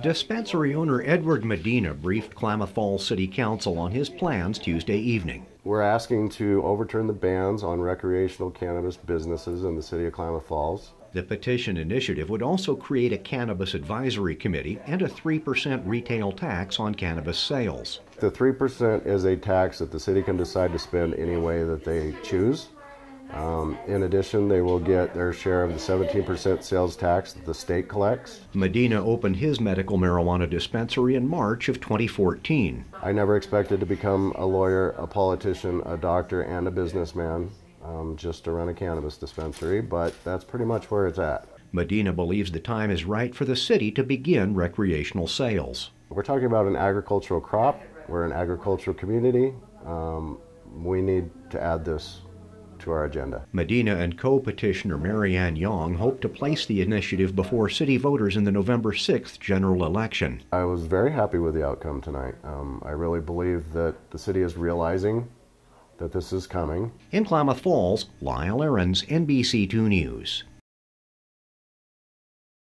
Dispensary owner Edward Medina briefed Klamath Falls City Council on his plans Tuesday evening. We're asking to overturn the bans on recreational cannabis businesses in the city of Klamath Falls. The petition initiative would also create a cannabis advisory committee and a 3% retail tax on cannabis sales. The 3% is a tax that the city can decide to spend any way that they choose. Um, in addition, they will get their share of the 17% sales tax that the state collects. Medina opened his medical marijuana dispensary in March of 2014. I never expected to become a lawyer, a politician, a doctor, and a businessman um, just to run a cannabis dispensary, but that's pretty much where it's at. Medina believes the time is right for the city to begin recreational sales. We're talking about an agricultural crop. We're an agricultural community. Um, we need to add this to our agenda. Medina and co-petitioner Marianne Young hope to place the initiative before city voters in the November 6th general election. I was very happy with the outcome tonight. Um, I really believe that the city is realizing that this is coming. In Klamath Falls, Lyle Ahrens, NBC2 News.